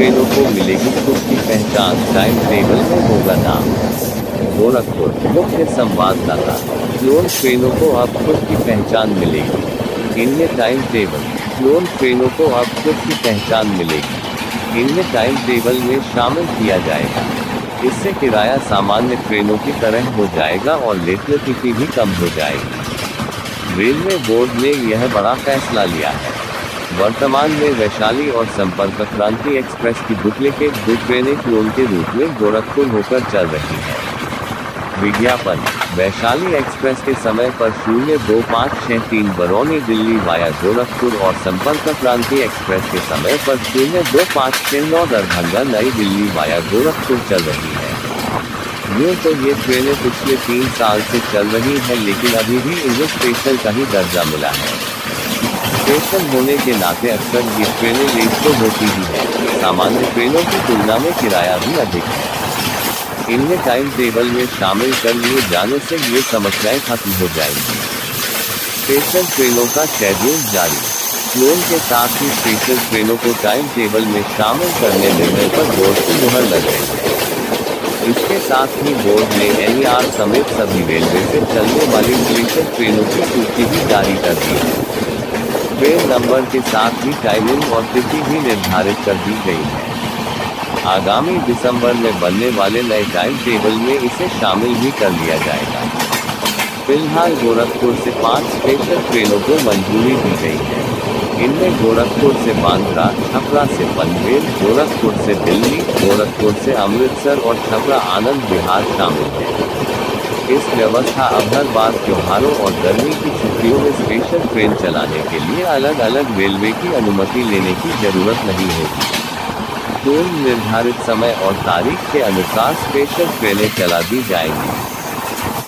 ट्रेनों को मिलेगी खुद की पहचान, टाइम टेबल में होगा नाम। गोरखपुर मुख्य संवाददाता। क्लोन ट्रेनों को अब खुद की पहचान मिलेगी। इनमें टाइम टेबल, क्लोन ट्रेनों को अब खुद की पहचान मिलेगी। इनमें टाइम टेबल में शामिल किया जाएगा। इससे किराया सामान्य ट्रेनों की तरह हो जाएगा और लेटर लेटलिटी भी कम हो जाएगी। रेलवे बोर्ड ने यह बड़ा फैसला लिया है। वर्तमान में वैशाली और संपर्क क्रांति एक्सप्रेस की डुप्लीकेट दो ट्रेनें क्लोन के रूप में गोरखपुर होकर चल रही है। विज्ञापन, वैशाली एक्सप्रेस के समय पर शून्य दो पाँच छः तीन बरौनी दिल्ली वाया गोरखपुर और संपर्क क्रांति एक्सप्रेस के समय पर शून्य दो पाँच छः नौ दरभंगा नई दिल्ली वाया गोरखपुर चल रही है। यूँ तो ये ट्रेनें पिछले तीन साल से चल रही हैं, लेकिन अभी भी इन्हें स्पेशल का ही दर्जा मिला है। स्पेशल होने के नाते अक्सर ये ट्रेनें लेट तो होती ही है। सामान्य ट्रेनों की तुलना में किराया भी अधिक है। इन्हें टाइम टेबल में शामिल कर लिए जाने से ये समस्याएँ खत्म हो जाएँगी। स्पेशल ट्रेनों का शेड्यूल जारी। क्लोन के साथ ही स्पेशल ट्रेनों को टाइम टेबल में शामिल करने निर्णय पर बोर्ड की मुहर लग गई इसके साथ ही बोर्ड ने एनईआर समेत सभी रेलवे से चलने वाली स्पेशल ट्रेनों की सूची भी जारी कर दी है। ट्रेन नंबर के साथ ही टाइमिंग और तिथि भी निर्धारित कर दी गई है। आगामी दिसंबर में बनने वाले नए टाइम टेबल में इसे शामिल भी कर लिया जाएगा। फ़िलहाल गोरखपुर से पाँच स्पेशल ट्रेनों को मंजूरी दी गई है। इनमें गोरखपुर से बांद्रा, छपरा से पनवेल, गोरखपुर से दिल्ली, गोरखपुर से अमृतसर और छपरा आनंद बिहार शामिल है। इस व्यवस्था अब हर बार त्योहारों और गर्मी की छुट्टियों में स्पेशल ट्रेन चलाने के लिए अलग अलग रेलवे की अनुमति लेने की ज़रूरत नहीं होगी पूर्व निर्धारित समय और तारीख के अनुसार स्पेशल ट्रेनें चला दी जाएँगी।